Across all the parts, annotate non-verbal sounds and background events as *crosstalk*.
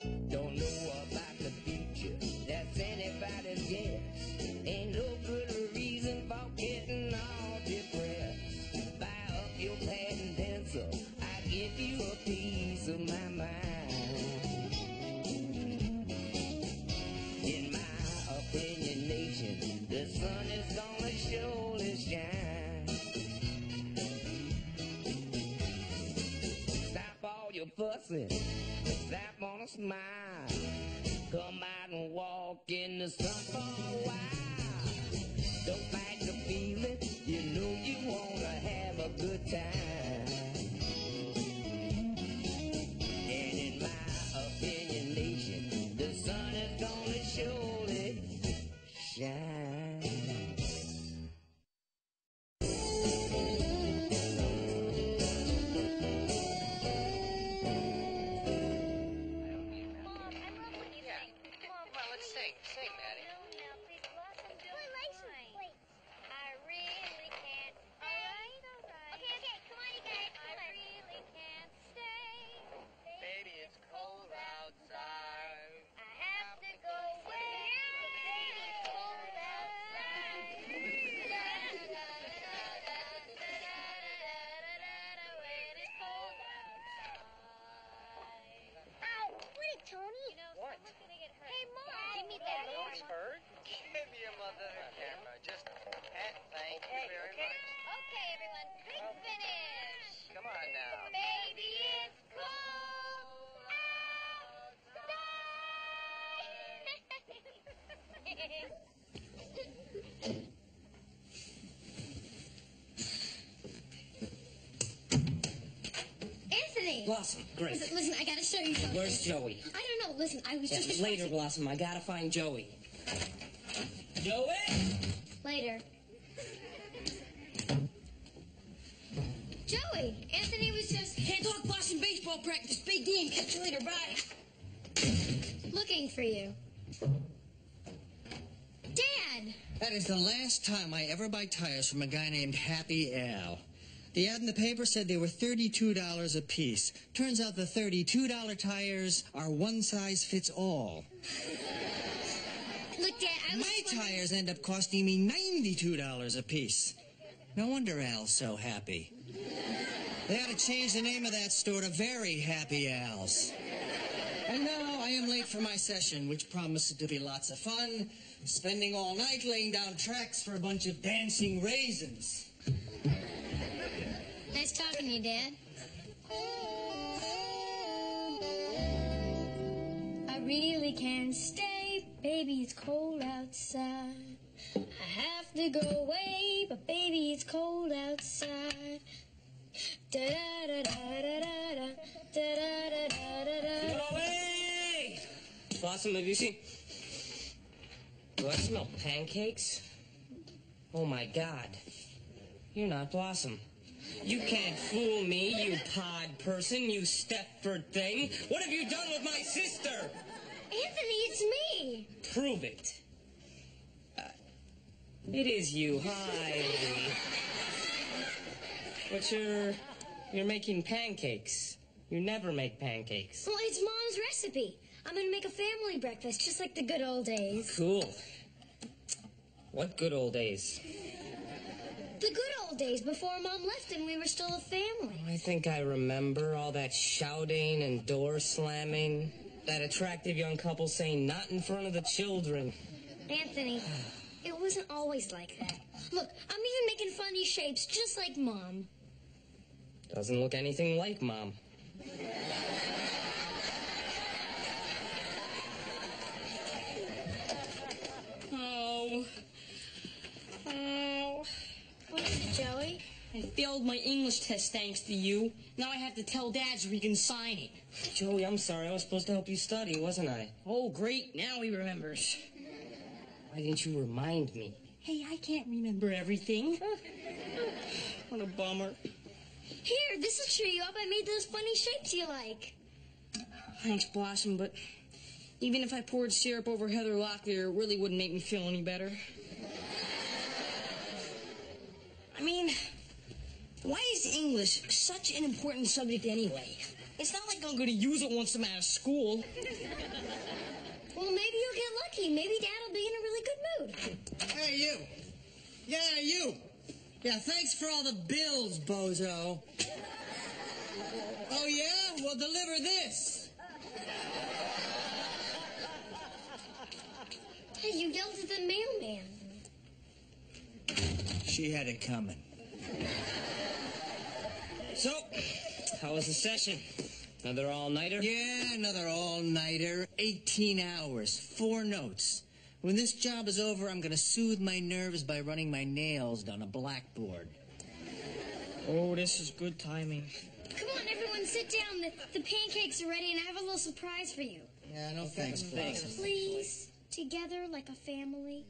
Don't know about the future, that's anybody's guess. Ain't no smile. Come out and walk in the sun for a while. Don't fight the feeling, you know you wanna have a good time. And in my opinion, nation, the sun is gonna surely shine. Quick finish. Come on now. Baby, it's cold outside. Anthony! Blossom, great. Listen, listen, I gotta show you something. Where's Joey? I don't know. Listen, I was Yeah, just later, Blossom. I gotta find Joey. Joey? Later. Joey, Anthony was just Can't talk Blossom baseball practice. Big game. Catch you later. Bye. looking for you. Dad! That is the last time I ever buy tires from a guy named Happy Al. The ad in the paper said they were $32 a piece. Turns out the $32 tires are one size fits all. Look, Dad, I was. My wondering- tires end up costing me $92 a piece. No wonder Al's so happy. They ought to change the name of that store to Very Happy Al's. And now I am late for my session, which promises to be lots of fun, spending all night laying down tracks for a bunch of dancing raisins. Nice talking to you, Dad. I really can't stay, baby, it's cold outside. I have to go away, but baby, it's cold outside. Blossom, have you seen? Do I smell pancakes? Oh my God. You're not Blossom. You can't fool me, you pod person, you Stepford thing. What have you done with my sister? Anthony, it's me. Prove it. Uh, it is you. Hi. But you're you're making pancakes. You never make pancakes. Well, it's Mom's recipe. I'm gonna make a family breakfast, just like the good old days. Cool. What good old days? The good old days before Mom left and we were still a family. I think I remember all that shouting and door slamming. That attractive young couple saying not in front of the children. Anthony, it wasn't always like that. Look, I'm even making funny shapes, just like Mom. Doesn't look anything like mom. Oh. Oh. What is it, Joey? I failed my English test thanks to you. Now I have to tell Dad so he can sign it. Joey, I'm sorry. I was supposed to help you study, wasn't I? Oh, great. Now he remembers. Why didn't you remind me? Hey, I can't remember everything. what a bummer. Here, this will cheer you up. I made those funny shapes you like. Thanks, Blossom, but even if I poured syrup over Heather Locklear, it really wouldn't make me feel any better. I mean, why is English such an important subject anyway? It's not like I'm gonna use it once I'm out of school. Well, maybe you'll get lucky. Maybe Dad'll be in a really good mood. Hey, you. Yeah, you. Yeah, thanks for all the bills, bozo. Oh, yeah? Well, deliver this. Hey, you yelled at the mailman. She had it coming. So, how was the session? Another all-nighter? Yeah, another all-nighter. 18 hours. Four notes. When this job is over, I'm gonna soothe my nerves by running my nails down a blackboard. Oh, this is good timing. Come on, everyone, sit down. The, the pancakes are ready, and I have a little surprise for you. Yeah, no thanks, Thanks. boss. Please, together like a family.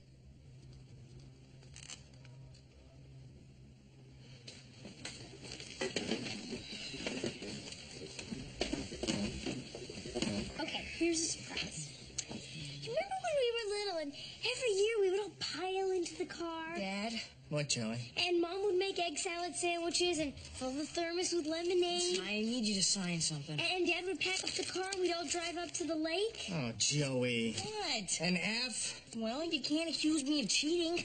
Okay, here's a surprise. And every year we would all pile into the car? Dad? What, Joey? And Mom would make egg salad sandwiches and fill the thermos with lemonade. I need you to sign something. And Dad would pack up the car and we'd all drive up to the lake. Oh, Joey. What? An F? Well, you can't accuse me of cheating.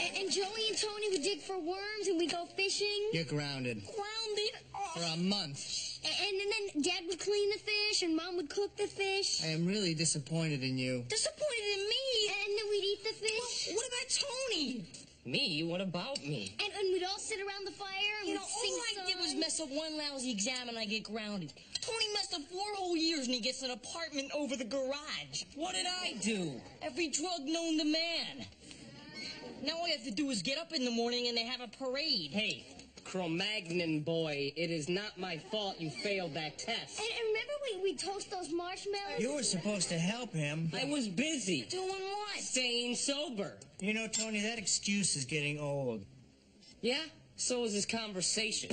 And, and Joey and Tony would dig for worms and we'd go fishing. You're grounded. Grounded. For Oh. a month. And, and then Dad would clean the fish and Mom would cook the fish. I am really disappointed in you. Disappointed in me. And then we'd eat the fish. Well, What about Tony? Me? What about me? And, and we'd all sit around the fire and You know, we'd all sing I did was mess up one lousy exam and I get grounded. Tony messed up four whole years and he gets an apartment over the garage. What did I do? Every drug known to man. Now all you have to do is get up in the morning and they have a parade. Hey, Cro-Magnon boy, it is not my fault you failed that test. And, and remember we, we'd toast those marshmallows? You were supposed to help him. I was busy. Doing what? Staying sober. You know, Tony, that excuse is getting old. Yeah? So is this conversation.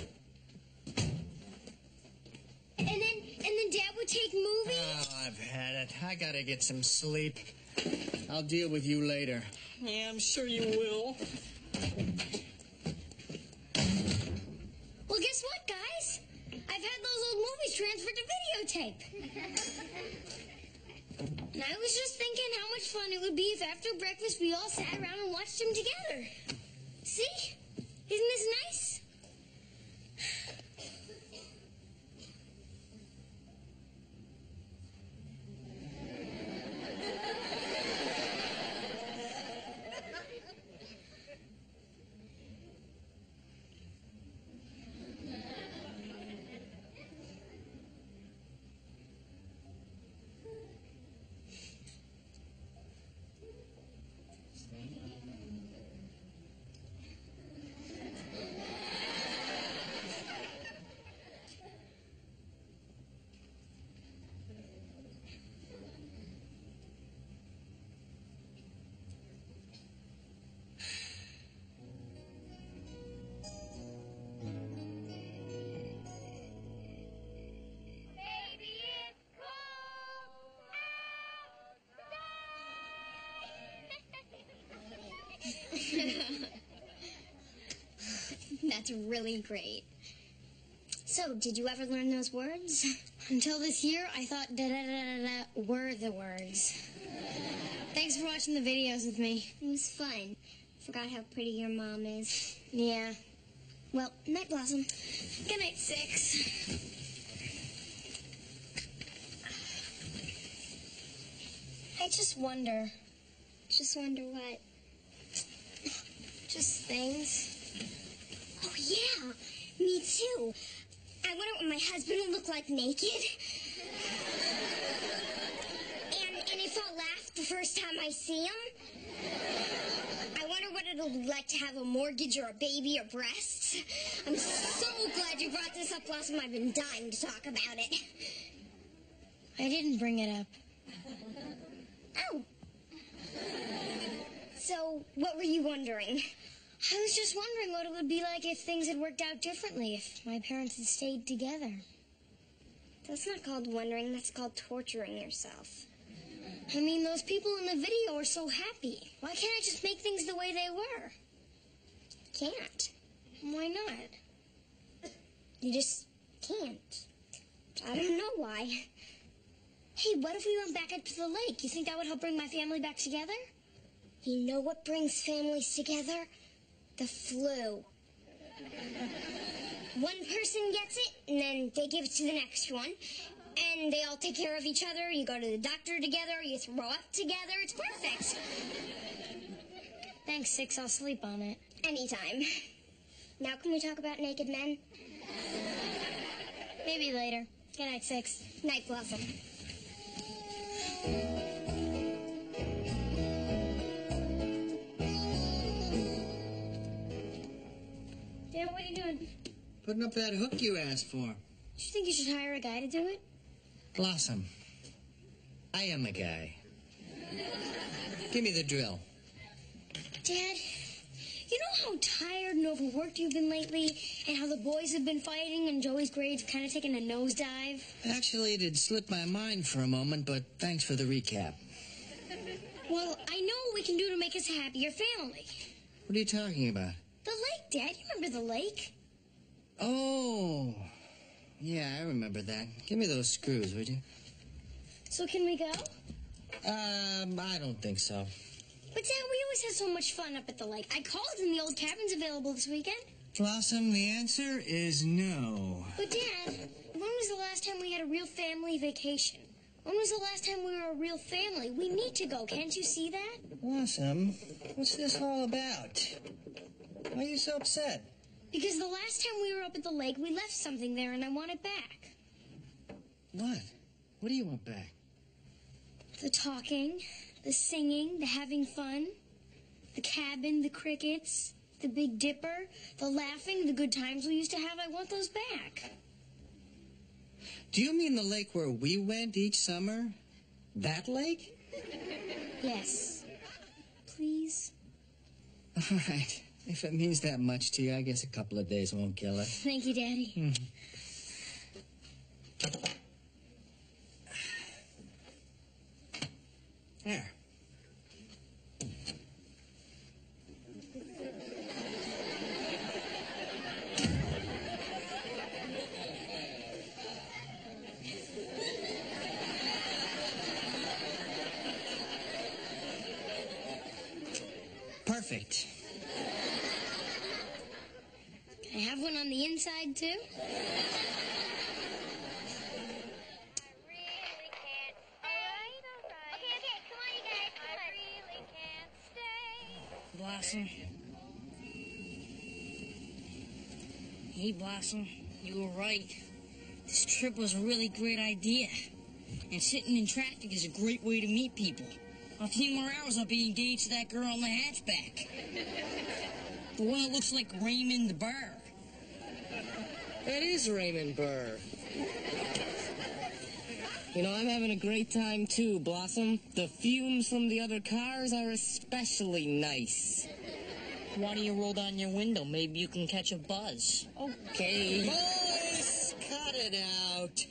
And then and then Dad would take movies. Oh, I've had it. I gotta get some sleep. I'll deal with you later. Yeah, I'm sure you will. Well, guess what, guys? I've had those old movies transferred to videotape. and I was just thinking how much fun it would be if after breakfast we all sat around and watched them together. See? Isn't this nice? *laughs* That's really great. So, did you ever learn those words? *laughs* Until this year, I thought da da da da da were the words. Thanks for watching the videos with me. It was fun. Forgot how pretty your mom is. Yeah. Well, night, Blossom. Good night, Six. I just wonder. Just wonder what? Just things. Oh, yeah. Me too. I wonder what my husband would look like naked. And, and if I'll laugh the first time I see him. I wonder what it'll be like to have a mortgage or a baby or breasts. I'm so glad you brought this up, Blossom. I've been dying to talk about it. I didn't bring it up. Oh. So, what were you wondering? I was just wondering what it would be like if things had worked out differently, if my parents had stayed together. That's not called wondering, that's called torturing yourself. I mean, those people in the video are so happy. Why can't I just make things the way they were? Can't. Why not? You just Can't. I don't know why. Hey, what if we went back up to the lake? You think that would help bring my family back together? You know what brings families together? The flu. One person gets it, and then they give it to the next one. And they all take care of each other. You go to the doctor together. You throw up together. It's perfect. Thanks, Six. I'll sleep on it. Anytime. Now can we talk about naked men? Maybe later. Good night, Six. Night, Blossom. What are you doing? Putting up that hook you asked for. Do you think you should hire a guy to do it? Blossom. I am a guy. Give me the drill. Dad, you know how tired and overworked you've been lately, and how the boys have been fighting, and Joey's grades kind of taken a nosedive? Actually, it had slipped my mind for a moment, but thanks for the recap. Well, I know what we can do to make us a happier family. What are you talking about? The lake, Dad. You remember the lake? Oh, yeah, I remember that. Give me those screws, would you? So can we go? Um, I don't think so. But Dad, we always had so much fun up at the lake. I called and the old cabin's available this weekend. Blossom, the answer is no. But Dad, when was the last time we had a real family vacation? When was the last time we were a real family? We need to go. Can't you see that? Blossom, what's this all about? Why are you so upset? Because the last time we were up at the lake, we left something there and I want it back. What? What do you want back? The talking, the singing, the having fun, the cabin, the crickets, the Big Dipper, the laughing, the good times we used to have. I want those back. Do you mean the lake where we went each summer? That lake? Yes. Please? All right. If it means that much to you, I guess a couple of days won't kill it. Thank you, Daddy. Hmm. There. Perfect. Can I have one on the inside, too? really can't. Alright, alright. Okay, okay, come on, you guys. I really can't stay. Blossom. Hey, Blossom, you were right. This trip was a really great idea. And sitting in traffic is a great way to meet people. A few more hours, I'll be engaged to that girl on the hatchback. The one that looks like Raymond Burr. That is Raymond Burr. You know, I'm having a great time too, Blossom. The fumes from the other cars are especially nice. Why don't you roll down your window? Maybe you can catch a buzz. Okay. Boys, cut it out.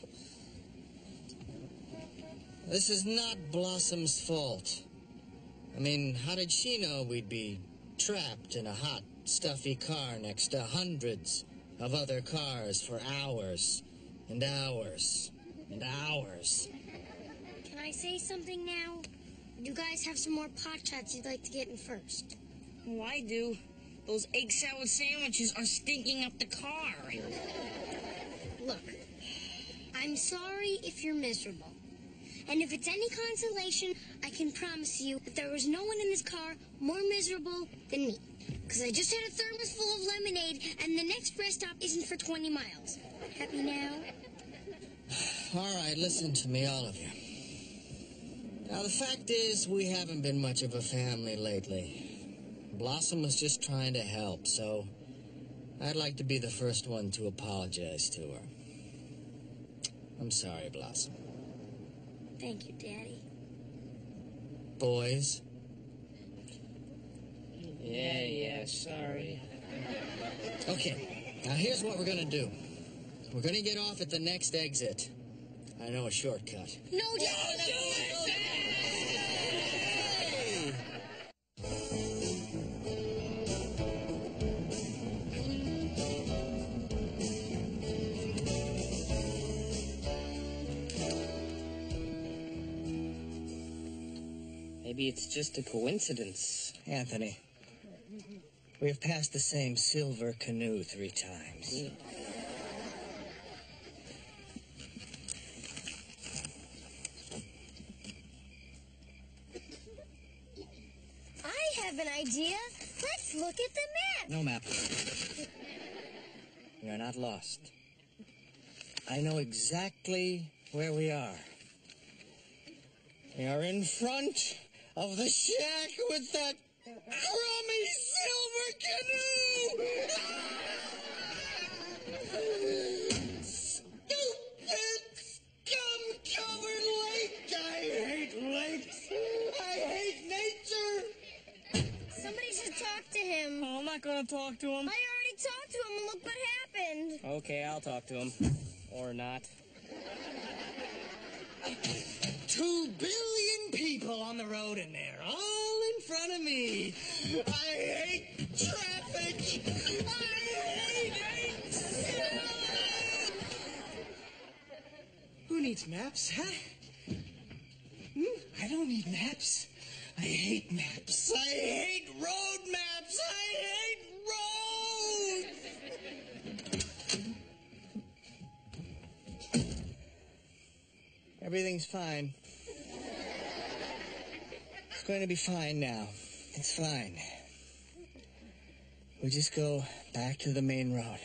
This is not Blossom's fault. I mean, how did she know we'd be trapped in a hot, stuffy car next to hundreds of other cars for hours and hours and hours? Can I say something now? You guys have some more pot shots you'd like to get in first. Oh, I do. Those egg salad sandwiches are stinking up the car. Look, I'm sorry if you're miserable. And if it's any consolation, I can promise you that there was no one in this car more miserable than me. Because I just had a thermos full of lemonade, and the next rest stop isn't for 20 miles. Happy now? All right, listen to me, all of you. Now, the fact is, we haven't been much of a family lately. Blossom was just trying to help, so I'd like to be the first one to apologize to her. I'm sorry, Blossom. Thank you, Daddy. Boys, yeah, yeah, sorry. Okay, now here's what we're gonna do. We're gonna get off at the next exit. I know a shortcut. No, don't, do it! Maybe it's just a coincidence. Anthony we have passed the same silver canoe three times. Mm. I have an idea. Let's look at the map. No map. We are not lost. I know exactly where we are. We are in front of the shack with that crummy silver canoe! *laughs* Stupid, scum-covered lake! I hate lakes! I hate nature! Somebody should talk to him. Oh, I'm not gonna talk to him. I already talked to him and look what happened. Okay, I'll talk to him. Or not. Two billion people on the road in there, all in front of I hate traffic. I hate it. Who needs maps, huh? Hmm? I don't need maps. I hate maps. I hate road maps. I hate roads. Everything's fine. It's going to be fine now. It's fine. We just go back to the main road.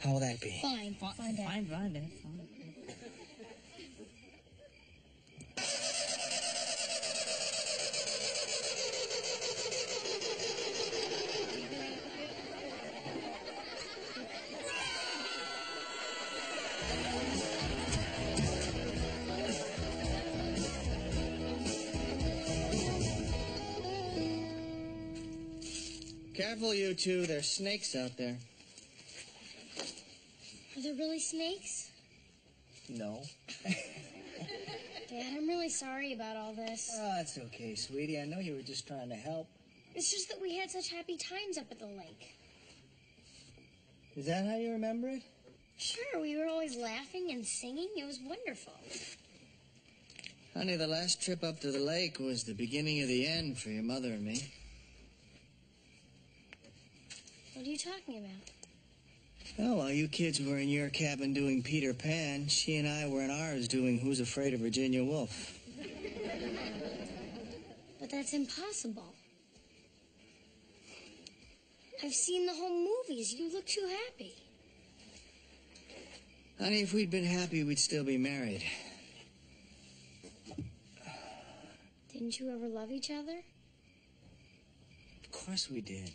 How will that be? Fine, fine, fine, fine, fine, Dad, fine. Careful, you two. There's snakes out there. Are there really snakes? No. Dad, I'm really sorry about all this. Oh, it's okay, sweetie. I know you were just trying to help. It's just that we had such happy times up at the lake. Is that how you remember it? Sure, we were always laughing and singing. It was wonderful. Honey, the last trip up to the lake was the beginning of the end for your mother and me. What are you talking about? Oh, while you kids were in your cabin doing Peter Pan, she and I were in ours doing Who's Afraid of Virginia Woolf. But that's impossible. I've seen the whole movies. You look too happy. Honey, if we'd been happy, we'd still be married. Didn't you ever love each other? Of course we did.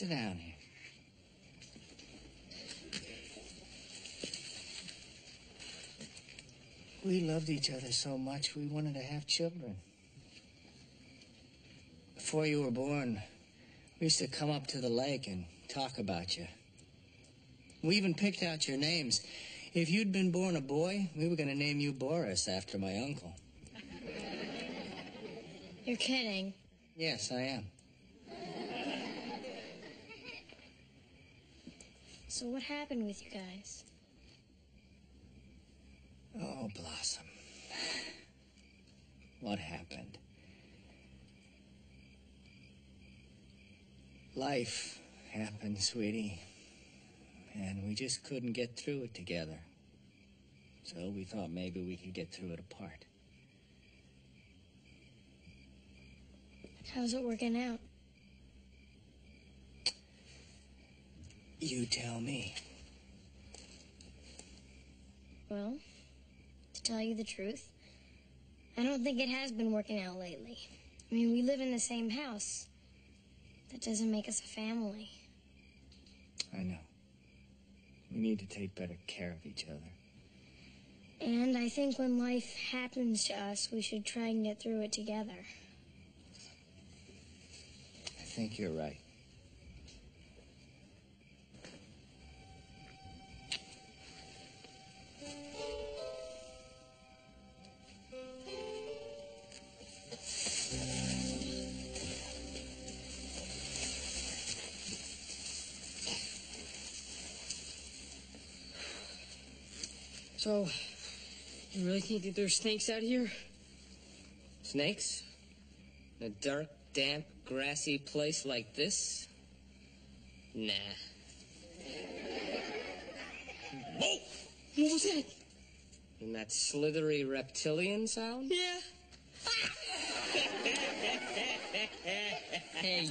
Sit down here. We loved each other so much, we wanted to have children. Before you were born, we used to come up to the lake and talk about you. We even picked out your names. If you'd been born a boy, we were going to name you Boris after my uncle. You're kidding. Yes, I am. So what happened with you guys? Oh, Blossom. What happened? Life happened, sweetie. And we just couldn't get through it together. So we thought maybe we could get through it apart. How's it working out? You tell me. Well, to tell you the truth, I don't think it has been working out lately. I mean, we live in the same house. That doesn't make us a family. I know. We need to take better care of each other. And I think when life happens to us, we should try and get through it together. I think you're right. So, you really think that there's snakes out here? Snakes? In a dark, damp, grassy place like this? Nah. Whoa! What was that? And that slithery reptilian sound? Yeah. *laughs* hey,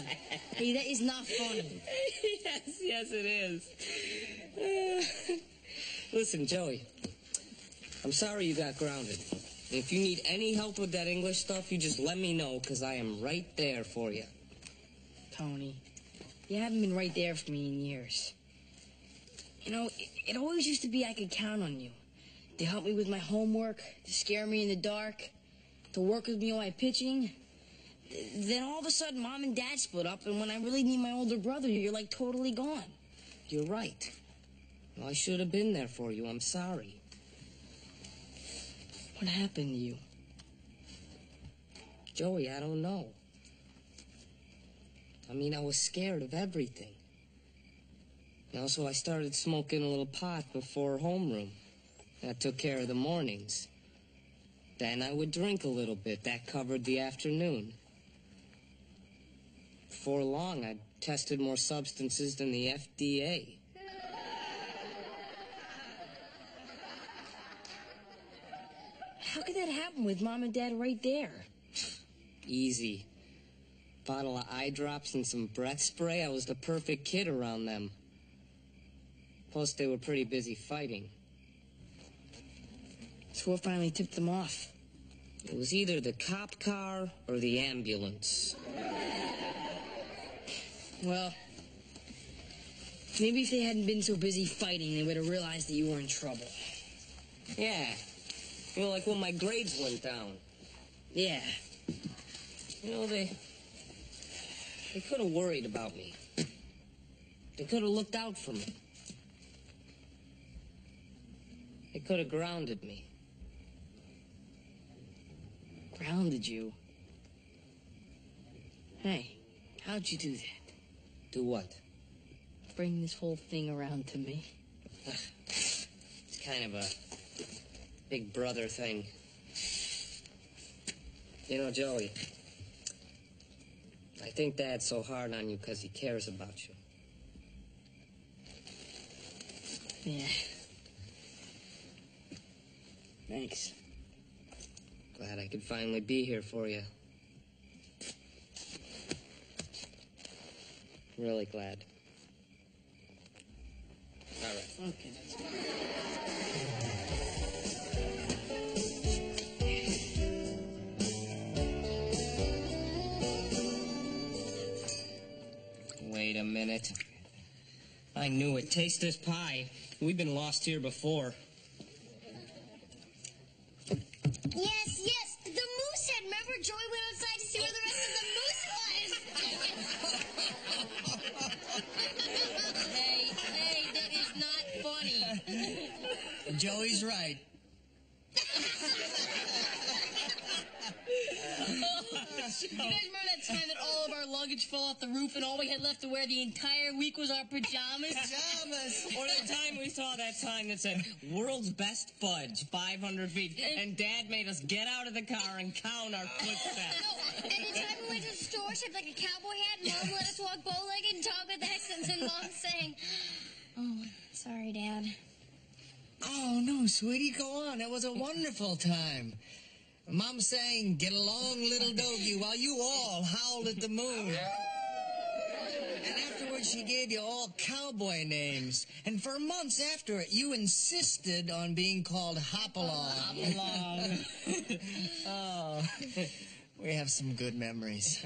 hey, that is not funny. *laughs* yes, yes, it is. *sighs* Listen, Joey, I'm sorry you got grounded. If you need any help with that English stuff, you just let me know, because I am right there for you. Tony, you haven't been right there for me in years. You know, it, it always used to be I could count on you. To help me with my homework, to scare me in the dark, to work with me on my pitching. Then all of a sudden, mom and dad split up, and when I really need my older brother, you're like totally gone. You're right. Well, I should have been there for you. I'm sorry. What happened to you? Joey, I don't know. I mean, I was scared of everything. Now, so I started smoking a little pot before homeroom. That took care of the mornings. Then I would drink a little bit. That covered the afternoon. Before long, I tested more substances than the FDA. How with mom and dad right there? Easy. Bottle of eye drops and some breath spray. I was the perfect kid around them. Plus, they were pretty busy fighting. So what finally tipped them off? It was either the cop car or the ambulance. Well, maybe if they hadn't been so busy fighting, they would have realized that you were in trouble. Yeah. You know, like when my grades went down. Yeah. You know, they. They could have worried about me. They could have looked out for me. They could have grounded me. Grounded you. Hey, how'd you do that? Do what? Bring this whole thing around to me. *laughs* It's kind of a big brother thing. You know, Joey, I think Dad's so hard on you because he cares about you. Yeah. Thanks. Glad I could finally be here for you. Really glad. All right. Okay, Minute. I knew it. Taste this pie. We've been lost here before. Pajamas? Pajamas. Or the time we saw that sign that said, World's Best Fudge, 500 feet, and Dad made us get out of the car and count our footsteps. No, and the time we went to the store, she had like a cowboy hat, and Mom let us walk bow-legged and talk with accents, and Mom saying, "Oh, sorry, Dad." Oh, no, sweetie, go on. That was a wonderful time. Mom sang, Get along, little doggy, while you all howled at the moon. And afterwards, she gave you all cowboy names. And for months after it, you insisted on being called Hopalong. Hopalong. *laughs* oh, we have some good memories.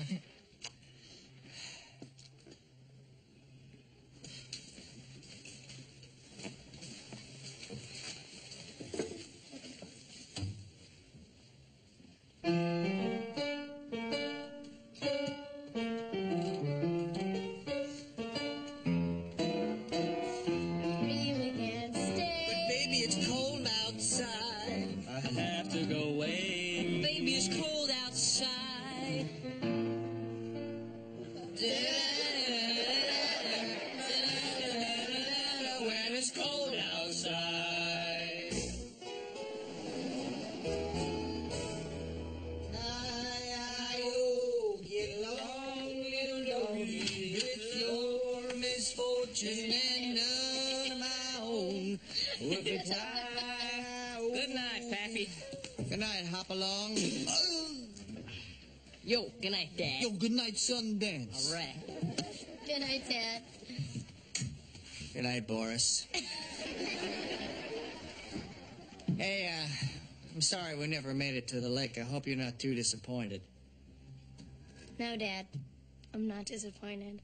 Really *laughs* good night, Dad. Yo, good night, Sundance. All right. *laughs* Good night, Dad. Good night, Boris. hey, uh, I'm sorry we never made it to the lake. I hope you're not too disappointed. No, Dad. I'm not disappointed.